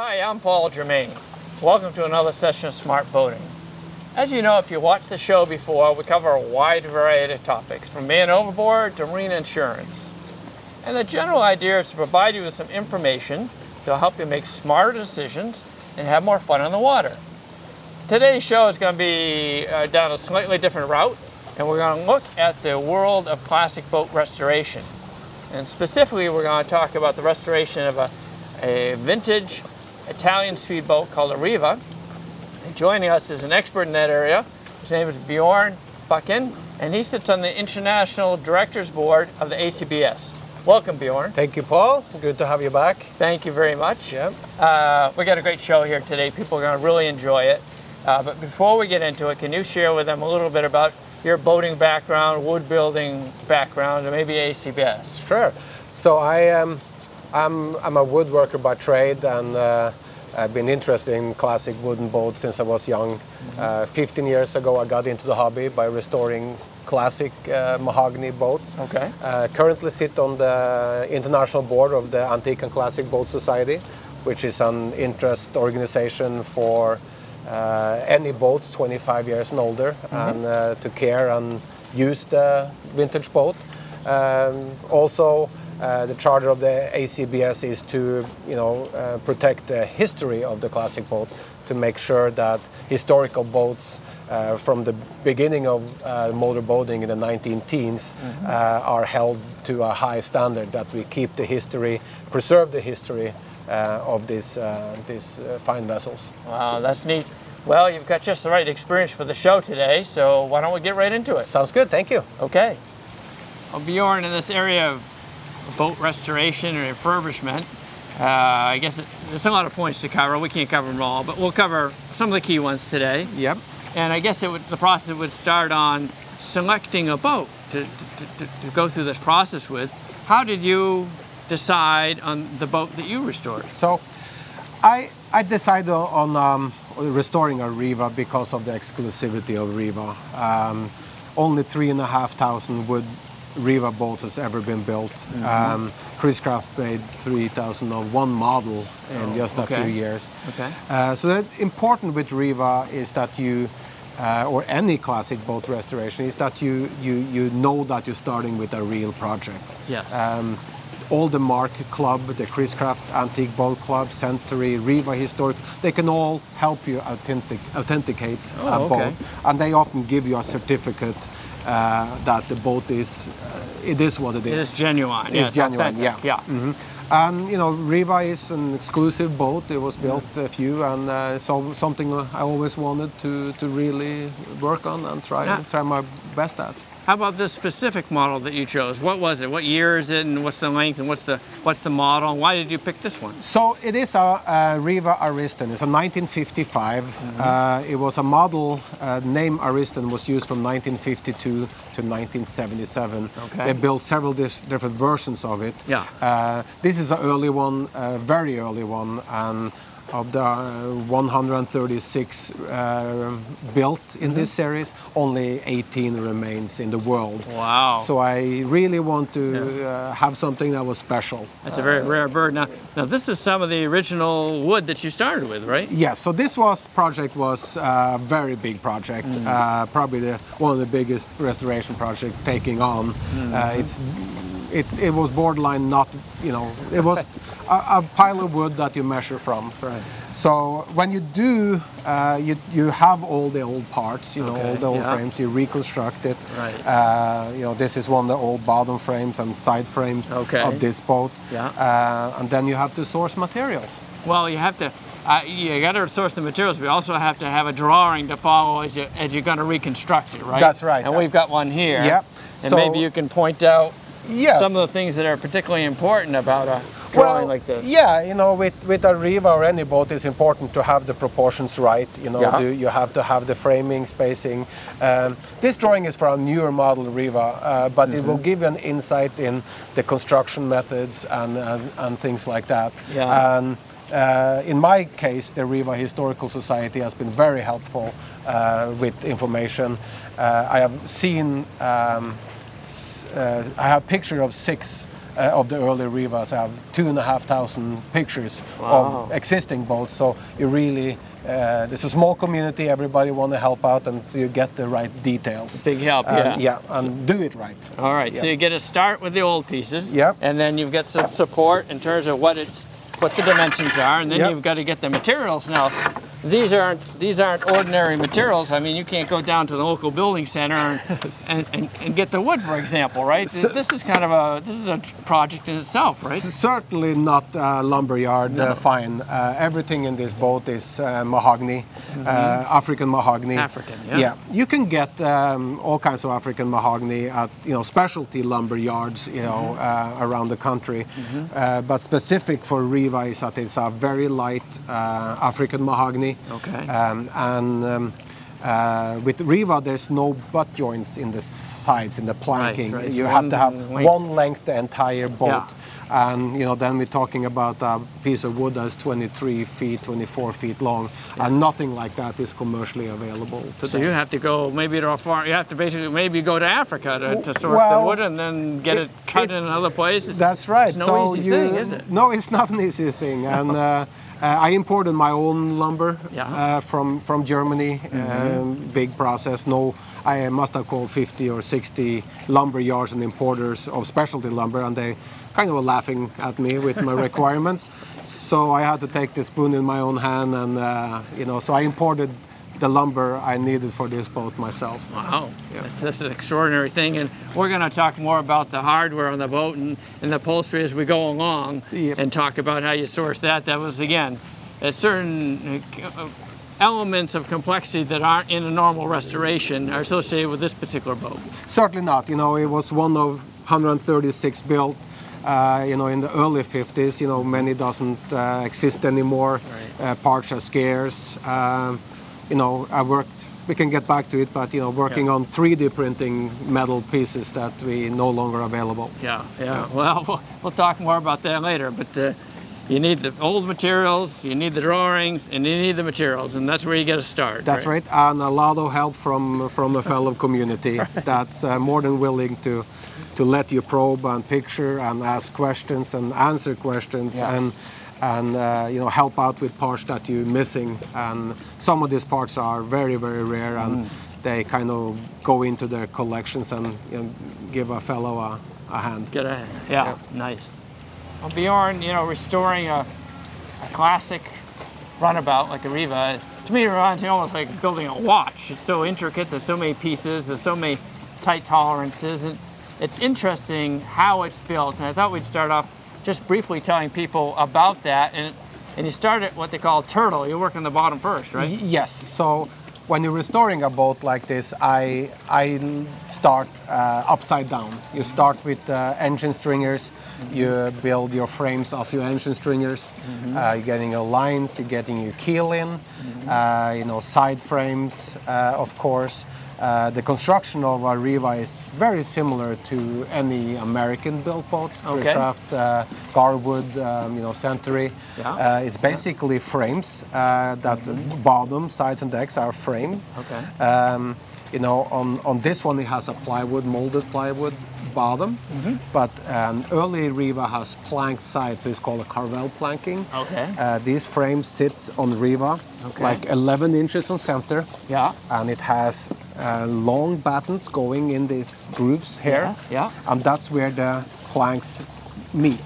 Hi, I'm Paul Germain. Welcome to another session of Smart Boating. As you know, if you watched the show before, we cover a wide variety of topics, from man overboard to marine insurance. And the general idea is to provide you with some information to help you make smarter decisions and have more fun on the water. Today's show is going to be uh, down a slightly different route, and we're going to look at the world of classic boat restoration. And specifically, we're going to talk about the restoration of a, a vintage Italian speedboat called a Riva. And joining us is an expert in that area. His name is Bjorn Bucken, and he sits on the International Directors Board of the ACBS. Welcome, Bjorn. Thank you, Paul. Good to have you back. Thank you very much. Yeah. Uh, we got a great show here today. People are going to really enjoy it. Uh, but before we get into it, can you share with them a little bit about your boating background, wood building background, and maybe ACBS? Sure. So I um, I'm I'm a woodworker by trade, and uh, I've been interested in classic wooden boats since I was young. Uh, 15 years ago, I got into the hobby by restoring classic uh, mahogany boats. Okay. Uh, currently sit on the international board of the Antique and Classic Boat Society, which is an interest organization for uh, any boats 25 years and older, and uh, to care and use the vintage boat. Um, also, uh, the charter of the ACBS is to, you know, uh, protect the history of the classic boat, to make sure that historical boats uh, from the beginning of uh, motor boating in the 19 teens uh, are held to a high standard. That we keep the history, preserve the history uh, of these uh, these uh, fine vessels. Wow, that's neat. Well, you've got just the right experience for the show today, so why don't we get right into it? Sounds good. Thank you. Okay. Well, Bjorn, in this area of boat restoration and refurbishment, uh, I guess it, there's a lot of points to cover. We can't cover them all, but we'll cover some of the key ones today. Yep. And I guess it would, the process would start on selecting a boat to, to, to, to go through this process with. How did you decide on the boat that you restored? So, I I decided on um, restoring a Riva because of the exclusivity of Riva. Um, only three and a half thousand wood Riva boats has ever been built. Um, Chris Craft made 3,001 model in just a okay. few years. Okay. Uh, so that important with Riva is that you, uh, or any classic boat restoration, is that you, you, you know that you're starting with a real project. Yes. Um, all the Mark Club, the Chris Craft Antique Boat Club, Century, Riva Historic, they can all help you authentic, authenticate Oh, a okay. boat. And they often give you a certificate that the boat is, uh, it is what it It is. is genuine. It's yeah, it's genuine, authentic. yeah. Yeah. And you know, Riva is an exclusive boat. It was built a few, and uh, so something I always wanted to, to really work on and try Yeah. try my best at. How about this specific model that you chose? What was it? What year is it? And what's the length? And what's the what's the model? Why did you pick this one? So it is a, a Riva Ariston. It's a 1955. Uh, it was a model. Uh, name Ariston was used from 1952 to 1977. Okay. They built several different versions of it. Yeah. Uh, this is an early one, a very early one, and of the uh, 136 uh, built in this series, only 18 remains in the world. Wow. So I really want to uh, have something that was special. That's a very rare bird. Now, now this is some of the original wood that you started with, right? Yes, so this was project was a very big project, uh, probably the, one of the biggest restoration project taking on. Uh, it's, it's it was borderline not you know it was a, a pile of wood that you measure from. Right. So when you do, uh, you you have all the old parts, you know, all the old yeah. frames. You reconstruct it. Right. Uh, you know, this is one of the old bottom frames and side frames Okay. of this boat. Yeah. Uh, and then you have to source materials. Well, you have to. Uh, you got to source the materials, but you also have to have a drawing to follow as you as you're going to reconstruct it, right? That's right. And we've got one here. Yep. And So- maybe you can point out Yes. some of the things that are particularly important about a drawing like this. Yeah, you know, with, with a Riva or any boat, it's important to have the proportions right. You know, Yeah. you have to have the framing, spacing. Um, this drawing is for a newer model Riva, uh, but it will Mm-hmm. give you an insight in the construction methods and, and, and things like that. Yeah. And uh, in my case, the Riva Historical Society has been very helpful uh, with information. Uh, I have seen, um, s- uh, I have picture of six uh, of the early Rivas have two and a half thousand pictures Wow. of existing boats. So it really, uh, there's a small community, everybody want to help out and so you get the right details. Big help, And, yeah. yeah, and do it right. All right, so you get a start with the old pieces. Yep. And then you've got some support in terms of what it's what the dimensions are, and then Yep. you've got to get the materials. Now, these aren't these aren't ordinary materials. I mean, you can't go down to the local building center and, and, and, and get the wood, for example, right? So- this is kind of a this is a project in itself, right? Certainly not uh, lumberyard No. uh, fine. Uh, everything in this boat is uh, mahogany, uh, African mahogany. African, yeah. you can get um, all kinds of African mahogany at you know specialty lumber yards, you know, Mm-hmm. uh, around the country. Uh, but specific for Riva is that it's a very light uh, African mahogany. Okay. Um, and um, uh, with Riva, there's no butt joints in the sides in the planking. right. It's You have to have one length. one length the entire boat. Yeah. And you know, then we're talking about a piece of wood that's 23 feet, 24 feet long, and nothing like that is commercially available today. So you have to go maybe to a farm. You have to basically maybe go to Africa to, to source Well, the wood and then get it, it- cut it- in another place. It's- That's right. It's no so easy you, thing, is it? No, it's not an easy thing. And uh, I imported my own lumber Yeah. uh, from from Germany. Mm-hmm. Um, big process. No, I must have called 50 or 60 lumber yards and importers of specialty lumber, and they kind of were laughing at me with my requirements. So I had to take the spoon in my own hand, and uh, you know, so I imported the lumber I needed for this boat myself. Wow, that's, that's an extraordinary thing, and we're going to talk more about the hardware on the boat and, and the upholstery as we go along, Yep. and talk about how you source that. That was again, a certain uh, elements of complexity that aren't in a normal restoration are associated with this particular boat. Certainly not. You know, it was one of 136 built. Uh, you know, in the early 50s, you know, many doesn't uh, exist anymore. Right. Uh, parts are scarce. Um, you know, I worked. We can get back to it, but you know, working Yeah. on 3D printing metal pieces that we no longer available. Yeah, yeah. Well, well, we'll talk more about that later. But uh, you need the old materials, you need the drawings, and you need the materials, and that's where you get to start. That's right, and a lot of help from from a fellow community that's uh, more than willing to to let you probe and picture and ask questions and answer questions Yes. and and uh, you know help out with parts that you're missing. And some of these parts are very very rare and they kind of go into their collections and you know, give a fellow a, a hand. Get a hand, yeah, nice. Well, Bjorn, you know, restoring a, a classic runabout like a Riva, to me, it reminds me almost like building a watch. It's so intricate. There's so many pieces. There's so many tight tolerances, and it's interesting how it's built. And I thought we'd start off just briefly telling people about that. And and you start at what they call turtle. You work on the bottom first, right? Yes. So when you're restoring a boat like this, I I start uh, upside down. You start with uh, engine stringers. You build your frames off your engine stringers. Uh, you're getting your lines. You're getting your keel in. Uh, you know side frames, uh, of course. Uh, the construction of a Riva is very similar to any American-built boat. Okay. Chris-Craft, uh, Garwood, um, you know, Century. Yeah. Uh, it's basically frames uh, that bottom, sides, and decks are framed. Okay. Um, you know, on, on this one it has a plywood, molded plywood bottom, Mm-hmm. but um, early Riva has planked sides, so it's called a Carvel planking. Okay. Uh, these frames sits on Riva, Okay. like 11 inches on center, Yeah. and it has uh, long battens going in these grooves here, Yeah, yeah. and that's where the planks meet.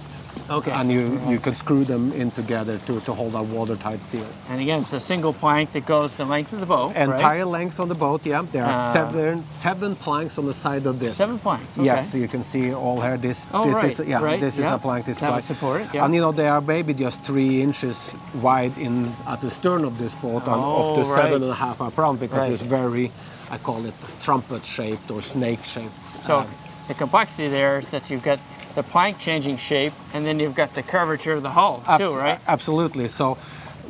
Okay. And you, you can screw them in together to, to hold a watertight seal. And again, it's a single plank that goes the length of the boat. right? Entire length on the boat, yeah. There are Ah. seven seven planks on the side of this. Seven planks. Okay. Yes, you can see all here. This Oh, this right, is yeah, right, this yeah. is a plank. This plank. support it, yeah. And you know they are maybe just three inches wide in at the stern of this boat and up to Oh, seven right. and a half up around because Right. it's very, I call it trumpet shaped or snake shaped. So the complexity there is that you've got the plank changing shape, and then you've got the curvature of the hull Abs- too, right? Absolutely. So,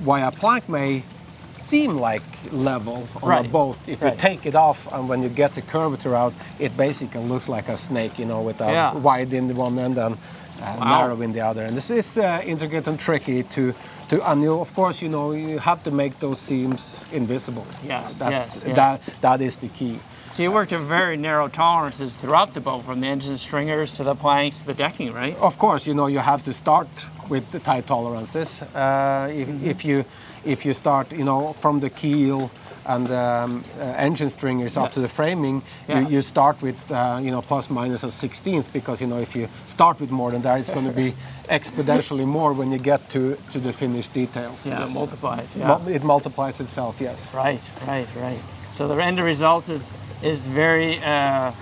why a plank may seem like level on Right. a boat, if Right. you take it off and when you get the curvature out, it basically looks like a snake, you know, with a Yeah. wide in the one end and uh, Wow. narrow in the other. And this is uh, intricate and tricky to. To, and you, of course, you know, you have to make those seams invisible. Yes, That's, yes, yes. That, that is the key. So you worked at very narrow tolerances throughout the boat, from the engine stringers to the planks to the decking, right? Of course, you know you have to start with the tight tolerances. Uh, if, if you if you start, you know, from the keel and um, uh, engine stringers up to the framing, Yeah. you, you start with uh, you know plus minus a sixteenth because you know if you start with more than that, it's going to be exponentially more when you get to to the finished details. Yeah, Yes. multiplies. Yeah. It multiplies itself. Yes. Right, right, right. So the end result is is very uh,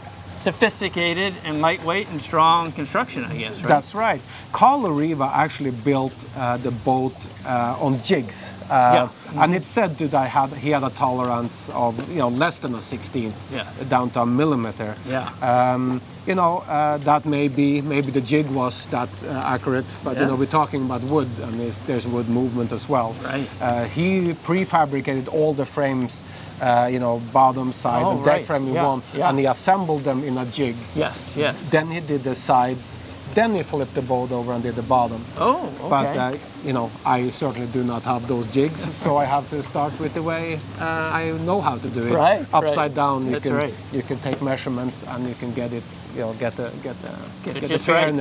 sophisticated and lightweight and strong construction, I guess, right? That's right. Carlo Riva actually built uh, the boat uh, on jigs, uh, and it's said that I had he had a tolerance of you know less than a 16th, Yes. down to a millimeter. Yeah. Um, you know uh, that may be maybe the jig was that uh, accurate, but you know we're talking about wood, and there's, there's wood movement as well. Right. Uh, he prefabricated all the frames. Uh, you know, bottom side Oh, and deck right. frame in Yeah, yeah. and he assembled them in a jig. Yes, yes. Then he did the sides. Then he flipped the boat over and did the bottom. Oh, okay. But uh, you know, I certainly do not have those jigs, so I have to start with the way uh, I know how to do it. Right, Upside right. down, you That's can right. you can take measurements and you can get it. You know, get the get the Get it the just right.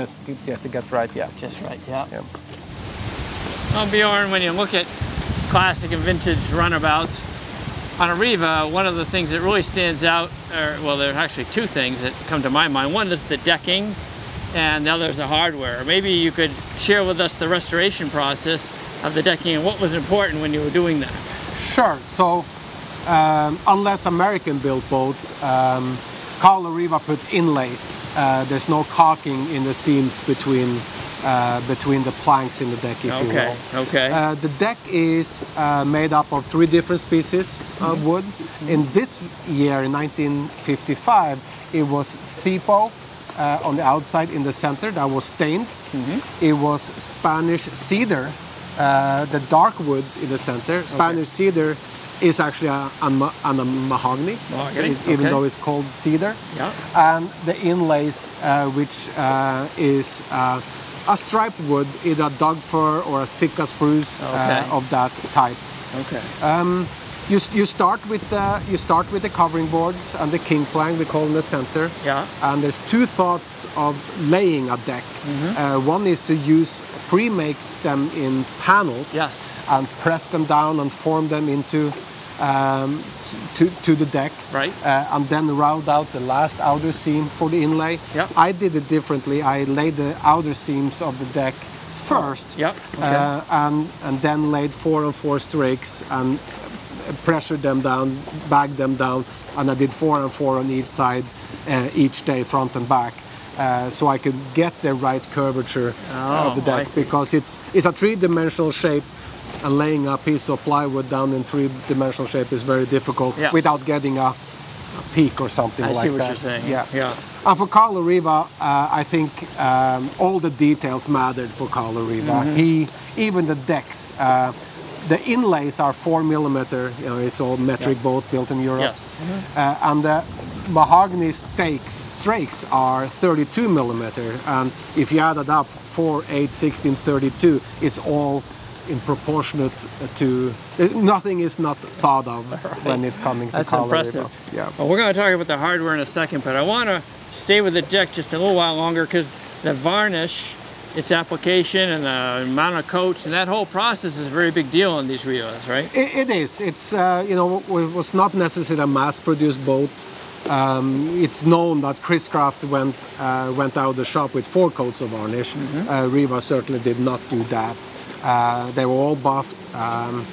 Yes, to get right. Yeah. Just right, yeah. Yeah. Well, Bjorn, when you look at classic and vintage runabouts on a Riva, one of the things that really stands out, or well, there are actually two things that come to my mind. One is the decking, and the other is the hardware. Maybe you could share with us the restoration process of the decking and what was important when you were doing that. Sure. So, um, unless American-built boats, um, Carlo Riva put inlays. Uh, there's no caulking in the seams between uh, between the planks in the deck, if you Okay, will. okay. Uh, the deck is uh, made up of three different species of wood. In this year, in 1955, it was Sipo uh, on the outside in the center that was stained. It was Spanish cedar, uh, the dark wood in the center. Spanish cedar is actually a, a, a mahogany, Mahogany, so it- even okay. though it's called cedar yeah. and the inlays, uh, which uh, is uh, a striped wood, either a Doug fir or a Sitka spruce Okay. uh, of that type. Okay. You, you start with the you start with the covering boards and the king plank we call in the center. Yeah. And there's two thoughts of laying a deck. Mm-hmm. Uh, one is to use pre-make them in panels Yes. and press them down and form them into um, to, to the deck Right. uh, and then round out the last outer seam for the inlay. Yep. I did it differently. I laid the outer seams of the deck first Yep. Okay. uh, and, and then laid four and four strakes and pressured them down, bagged them down, and I did four and four on each side uh, each day, front and back. Uh, so I could get the right curvature Oh, of the deck because it's it's a three-dimensional shape, and laying a piece of plywood down in three-dimensional shape is very difficult Yes. without getting a, a peak or something I like that. I see what that. you're saying. Yeah. Yeah. And for Carlo Riva, uh, I think um, all the details mattered for Carlo Riva. Mm-hmm. He, even the decks, uh, the inlays are four millimeter. You know, it's all metric boat built in Europe. Yes. Uh, and the mahogany stakes, strakes are 32 millimeter. And if you add it up, 4, 8, 16, 32, it's all in proportionate to, uh, nothing is not thought of when it's coming to That's Carlo impressive. Riva. Yeah. Well, we're going to talk about the hardware in a second, but I want to stay with the deck just a little while longer because the varnish, its application, and the amount of coats, and that whole process is a very big deal on these Rivas, right? It, it is. It's uh, you know it was not necessarily a mass-produced boat. Um, it's known that Chris Craft went uh, went out of the shop with four coats of varnish. Uh, Riva certainly did not do that. Uh, they were all buffed. Um,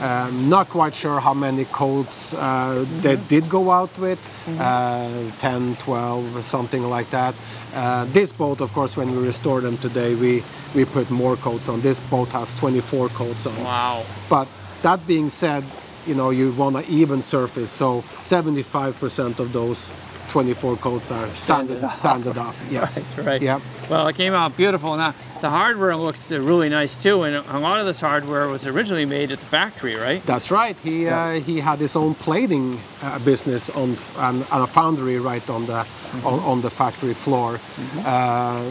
um, not quite sure how many coats uh, they did go out with, uh, 10, 12, something like that. Uh, this boat, of course, when we restore them today, we, we put more coats on. This boat has 24 coats on. Wow. But that being said, you know, you want an even surface, so 75% of those 24 coats are sanded, Sanded off. sanded off. Yes. Right, right. Yeah. Well, it came out beautiful. Now, the hardware looks really nice too, and a lot of this hardware was originally made at the factory, right? That's right. He uh, he had his own plating uh, business on and, and a foundry right on the on, on the factory floor. Uh,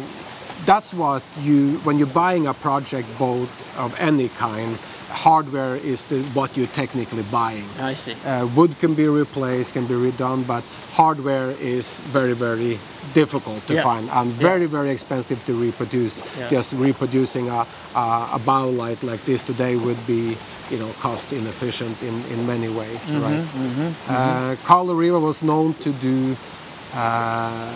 that's what you when you're buying a project boat of any kind. Hardware is the, what you're technically buying. I see. Uh, wood can be replaced, can be redone, but hardware is very, very difficult to Yes. find and very, Yes. very expensive to reproduce. Yeah. Just reproducing a, a, a bow light like this today would be, you know, cost inefficient in, in many ways, Mm-hmm, right? Uh, Carl Riva was known to do uh,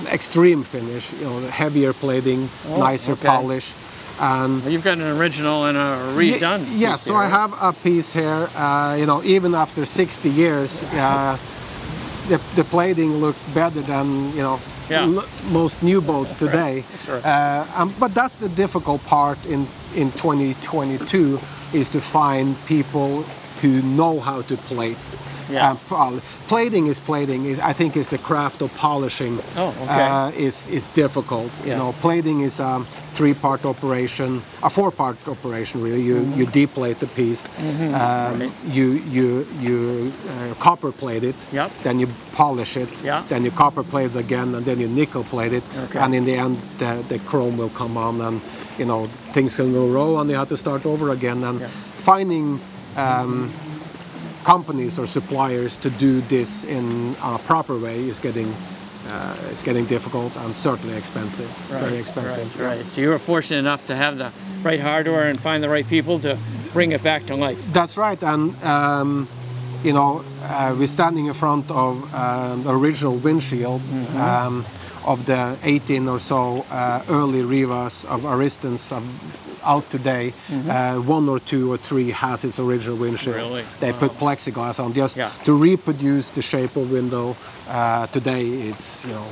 an extreme finish, you know, heavier plating, Oh, nicer okay. polish, and you've got an original and a redone. Ye- Yeah, so here, I have a piece here. Uh, you know, even after 60 years, uh, the, the plating looked better than you know Yeah. most new boats today. That's right. Uh, um, but that's the difficult part in in 2022 is to find people who know how to plate. Yes. Pol- plating is plating. Is- I think is the craft of polishing. Oh, okay. Uh, is is difficult. Yeah. You know, plating is a three-part operation, a four-part operation really. You Mm-hmm. you deplate the piece, um, you you you uh, copper plate it, Yep. then you polish it, Yeah. then you copper plate it again, and then you nickel plate it, Okay. and in the end the, the chrome will come on, and you know things can go wrong, and you have to start over again. And Yeah. finding um, companies or suppliers to do this in a proper way is getting uh, it's getting difficult and certainly expensive, very expensive. Right, right. So you were fortunate enough to have the right hardware and find the right people to bring it back to life. That's right, and um, you know uh, we're standing in front of um, the original windshield um, of the 18 or so uh, early Rivas of Aristons of, out today. Uh, one or two or three has its original windshield. Really? They Wow. put plexiglass on just Yeah. to reproduce the shape of window. Uh, today it's you know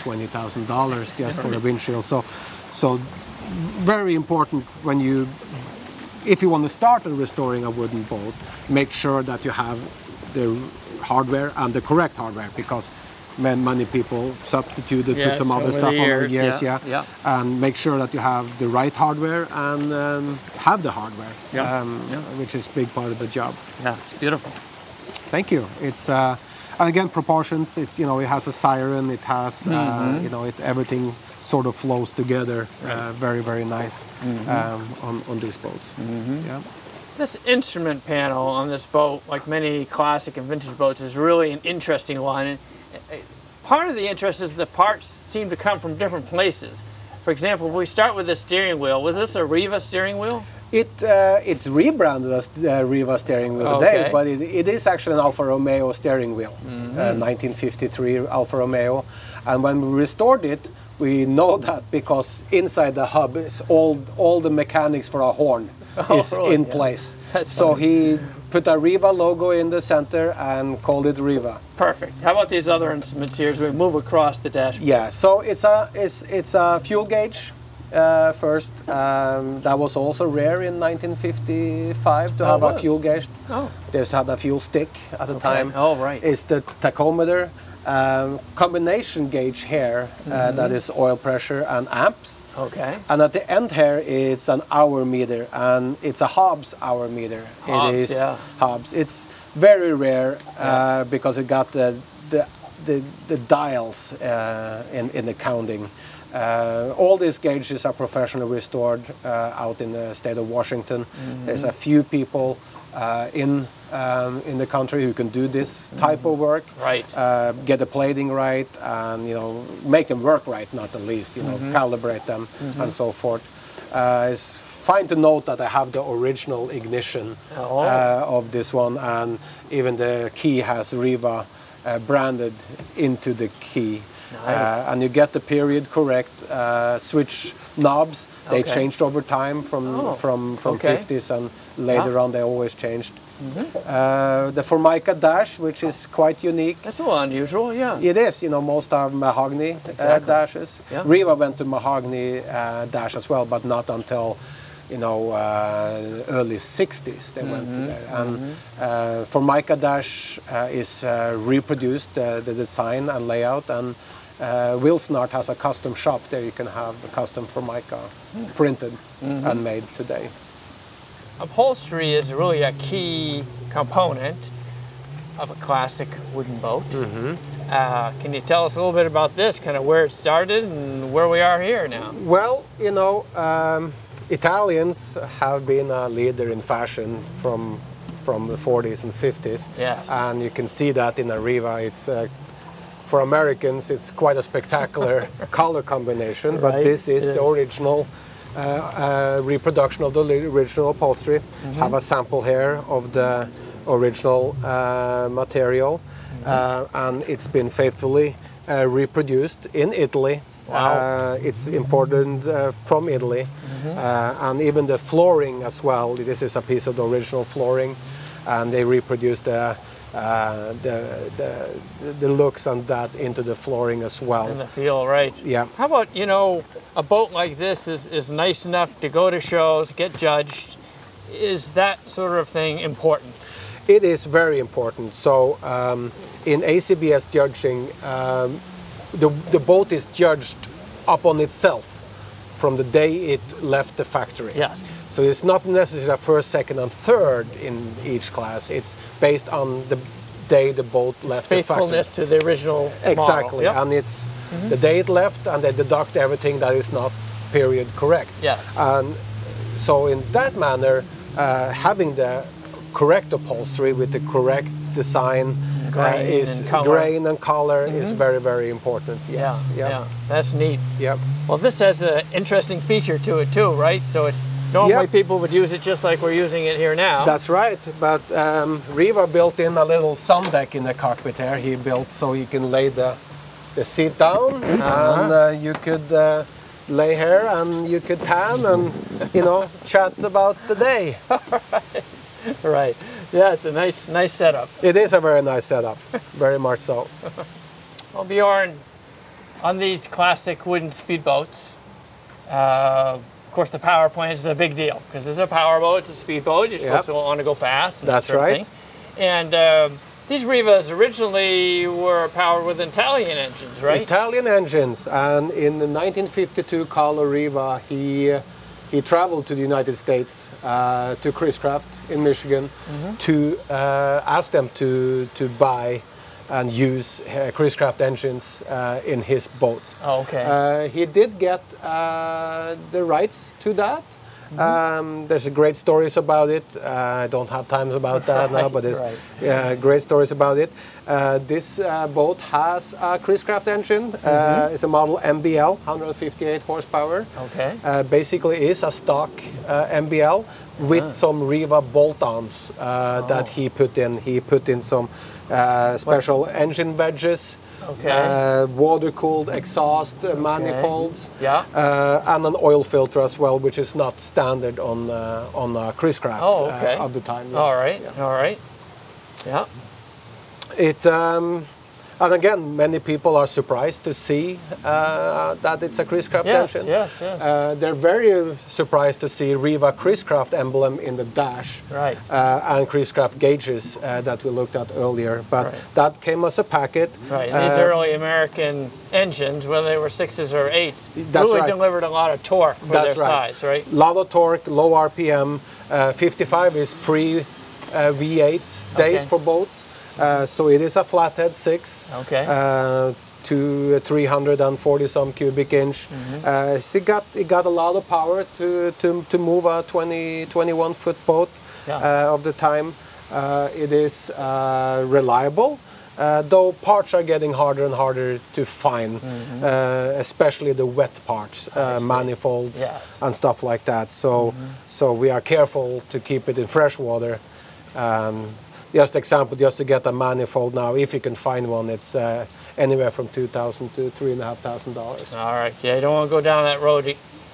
twenty thousand dollars just for the windshield. So, so very important when you if you want to start on restoring a wooden boat, make sure that you have the hardware and the correct hardware because man- many people substituted, Yes, put some other stuff the on years, the years, yeah, yeah, yeah. and make sure that you have the right hardware and um, have the hardware, Yeah, um, yeah. which is a big part of the job. Yeah, it's beautiful. Thank you. It's uh, and again proportions. It's you know it has a siren. It has uh, Mm-hmm. you know it everything sort of flows together. Uh, very very nice Mm-hmm. um, on on these boats. Yeah. This instrument panel on this boat, like many classic and vintage boats, is really an interesting one. Part of the interest is the parts seem to come from different places. For example, if we start with the steering wheel, was this a Riva steering wheel? It uh, it's rebranded as uh, Riva steering wheel today, but it, it is actually an Alfa Romeo steering wheel, uh, 1953 Alfa Romeo. And when we restored it, we know that because inside the hub is all all the mechanics for a horn Oh, is really? in Yeah. place. That's so funny. he put a Riva logo in the center and called it Riva. Perfect. How about these other instruments here as we move across the dashboard? Yeah, so it's a it's it's a fuel gauge uh, first. Um, that was also rare in 1955 to Oh, have a fuel gauge. Oh, They just had a fuel stick at the time. Oh, right. It's the tachometer um, combination gauge here uh, Mm-hmm. that is oil pressure and amps. Okay. And at the end here, it's an hour meter, and it's a Hobbs hour meter. Hobbs, it is yeah. Hobbs. It's very rare uh, because it got the the, the, the dials uh, in in the counting. Uh, all these gauges are professionally restored uh, out in the state of Washington. Mm-hmm. There's a few people uh, in um, in the country who can do this type of work Right. uh, get the plating right and you know make them work right not the least you know calibrate them and so forth uh, it's fine to note that i have the original ignition Oh. uh, of this one and even the key has riva uh, branded into the key Nice. uh, and you get the period correct uh, switch knobs they Okay. changed over time from Oh, from from okay. 50s and later Yeah. on they always changed uh, the Formica dash, which is quite unique. That's a little unusual, yeah. It is, you know, most are mahogany uh, dashes. Yeah. Riva went to mahogany uh, dash as well, but not until, you know, uh, early 60s they went Mm-hmm. to there. And uh, Formica dash uh, is uh, reproduced, uh, the design and layout, and uh, Wilsonart has a custom shop there. You can have the custom Formica Hmm. printed Mm-hmm. and made today. Upholstery is really a key component of a classic wooden boat. Uh, can you tell us a little bit about this, kind of where it started and where we are here now? Well, you know, um, Italians have been a leader in fashion from from the 40s and 50s. Yes. And you can see that in a Riva. It's uh, for Americans, it's quite a spectacular color combination. But Right, this is the original uh, uh, reproduction of the original upholstery. Mm-hmm. Have a sample here of the original uh, material, Mm-hmm. uh, and it's been faithfully uh, reproduced in Italy. Wow. Uh, it's imported uh, from Italy, uh, and even the flooring as well. This is a piece of the original flooring, and they reproduced the uh, the, the the looks and that into the flooring as well. in the feel, right? Yeah. How about you know a boat like this is is nice enough to go to shows, get judged. Is that sort of thing important? It is very important. So um, in ACBS judging, um, the, the boat is judged upon itself from the day it left the factory. Yes. So it's not necessarily a first, second, and third in each class. It's based on the day the boat left the. Faithfulness to the original Exactly. Yep. and it's the day it left, and they deduct everything that is not period correct. Yes. And so, in that manner, uh, having the correct upholstery with the correct design uh, Grain is and color. grain and color is very, very important. Yes. yeah, Yeah. yeah, that's neat. Yep. Well, this has an interesting feature to it too, right? So it's normally Yep. people would use it just like we're using it here now. That's right. But um, Riva built in a little sun deck in the cockpit there. He built so he can lay the, the seat down and uh, you could uh, lay here and you could tan and, you know, chat about the day. right. Yeah, it's a nice, nice setup. It is a very nice setup, very much so. Well, Bjorn, on these classic wooden speedboats, uh, of course, the power plant is a big deal because it's a power boat, it's a speedboat. You're supposed Yep. to want to go fast. And that That's sort right. thing. And um, these Rivas originally were powered with Italian engines, right? Italian engines, and in 1952, Carlo Riva he uh, he traveled to the United States uh, to Chris Craft in Michigan Mm-hmm. to uh, ask them to to buy and use uh, Chris Craft engines uh, in his boats. Oh, okay. Uh, he did get uh, the rights to that. Mm-hmm. Um, there's a great stories about it. Uh, I don't have time about that now, but there's right. great stories about it. Uh, this uh, boat has a Chris Craft engine. Uh, it's a model MBL, 158 horsepower. okay. Uh, basically, is a stock uh, MBL with Ah. some Riva bolt-ons uh, that Oh. he put in. He put in some special engine wedges. Okay. Uh, water-cooled exhaust uh, manifolds, Yeah. uh, and an oil filter as well, which is not standard on uh, on uh, Chris Craft Oh, okay. uh, of the time. yes. All right. Yeah. All right. Yeah. It um, and again, many people are surprised to see uh, that it's a Chris Craft Yes. engine. Yes. Yes. Uh, they're very surprised to see Riva Chris Craft emblem in the dash Right. uh, and Chris Craft gauges uh, that we looked at earlier. But Right. that came as a packet. Right, and these Uh, early American engines, whether they were sixes or eights, really right. delivered a lot of torque for That's their right. size, right? lot of torque, low RPM. Uh, 55 is pre uh, V8 days Okay. for boats. Uh, so it is a flathead six. Okay. Uh, to 340 some cubic inch. Mm-hmm. Uh, so it got it got a lot of power to to, to move a 20 21 foot boat Yeah. uh, of the time. Uh, it is uh, reliable. Uh, though parts are getting harder and harder to find, uh, especially the wet parts, uh, Mm-hmm. manifolds Yes. Mm-hmm. and stuff like that. So, so we are careful to keep it in fresh water. Um, just example, just to get a manifold now, if you can find one, it's uh, anywhere from two thousand to three and a half thousand dollars. All right, yeah, you don't want to go down that road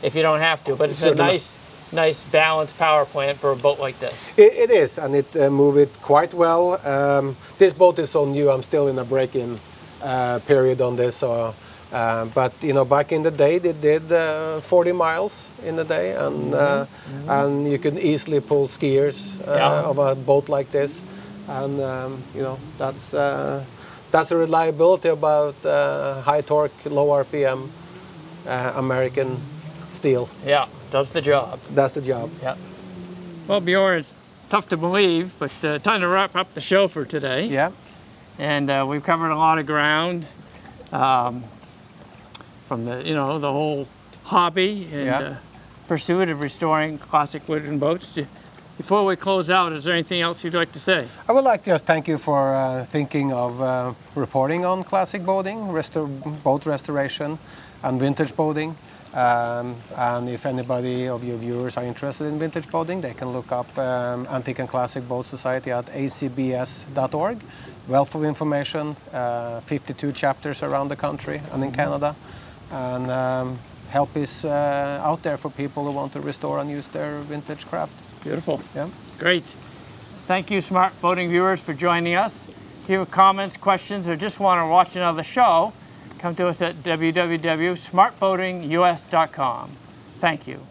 if you don't have to, but it's a nice, nice balanced power plant for a boat like this. It, it is, and it uh, move it quite well. Um, this boat is so new; I'm still in a break-in uh, period on this. So, uh, but you know, back in the day, they did uh, 40 miles in a day, and uh, and you can easily pull skiers uh, Yeah. of a boat like this, and um, you know that's uh, that's a reliability about uh, high torque, low RPM, uh, American steel. Yeah, does the job. That's the job. Yeah. Well, Bjorn, it's tough to believe, but uh, time to wrap up the show for today. Yeah. and uh, we've covered a lot of ground um, from the you know the whole hobby and Yeah. uh, pursuit of restoring classic wooden boats. Do- Before we close out, is there anything else you'd like to say? I would like to just thank you for uh, thinking of uh, reporting on classic boating, restor- boat restoration, and vintage boating. Um, and if anybody of your viewers are interested in vintage boating, they can look up um, Antique and Classic Boat Society at acbs.org. Wealth of information, uh, 52 chapters around the country and in Canada. And um, help is uh, out there for people who want to restore and use their vintage craft. Beautiful. Yeah. Great. Thank you, Smart Boating viewers, for joining us. If you have comments, questions, or just want to watch another show, come to us at www.smartboatingus.com. Thank you.